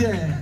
Вместе!